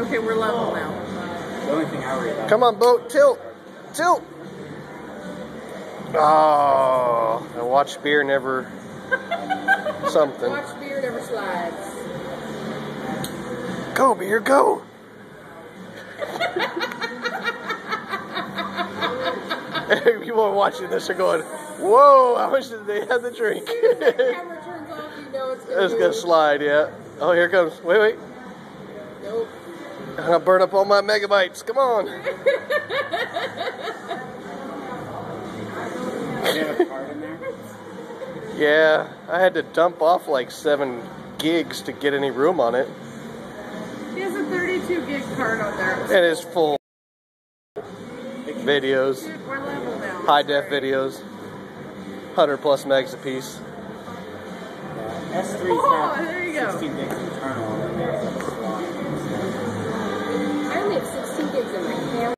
Okay, we're level now. The only thing I worry about. Come on, boat, tilt, tilt. Ah, oh, and watch beer never something. Watch beer never slides. Go, beer, go. People are watching this are going, whoa, how much did they have to drink? the camera turns off, you know it's gonna it's gonna move. slide, yeah. Oh, here it comes. Wait, wait. Nope. I'm gonna burn up all my megabytes. Come on. Do you have a card in there? Yeah, I had to dump off like seven gigs to get any room on it. He has a 32 gig card on there. And it's full videos, Dude, level now. high def videos, 100 plus megs a piece. Yeah. S3's Oh, there you go. 16 gigs internal.